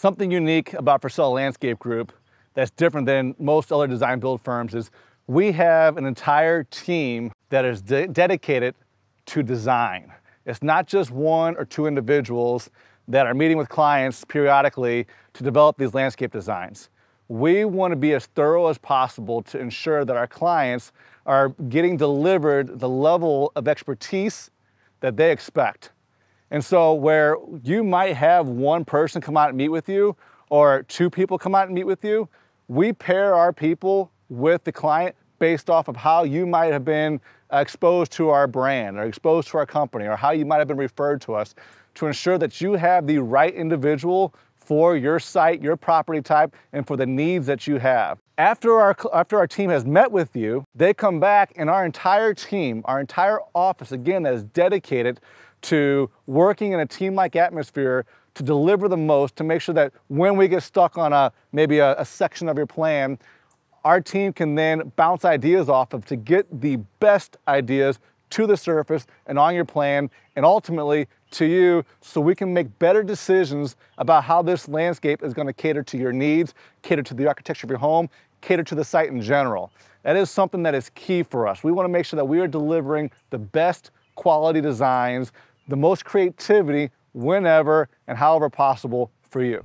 Something unique about Frisella Landscape Group that's different than most other design build firms is we have an entire team that is de dedicated to design. It's not just one or two individuals that are meeting with clients periodically to develop these landscape designs. We want to be as thorough as possible to ensure that our clients are getting delivered the level of expertise that they expect. And so where you might have one person come out and meet with you or two people come out and meet with you, we pair our people with the client based off of how you might have been exposed to our brand or exposed to our company or how you might have been referred to us to ensure that you have the right individual for your site, your property type, and for the needs that you have. After our, after our team has met with you, they come back and our entire team, our entire office, again, that is dedicated to working in a team-like atmosphere to deliver the most, to make sure that when we get stuck on a maybe a, a section of your plan, our team can then bounce ideas off of to get the best ideas to the surface and on your plan and ultimately to you so we can make better decisions about how this landscape is going to cater to your needs, cater to the architecture of your home, cater to the site in general. That is something that is key for us. We want to make sure that we are delivering the best quality designs, the most creativity whenever and however possible for you.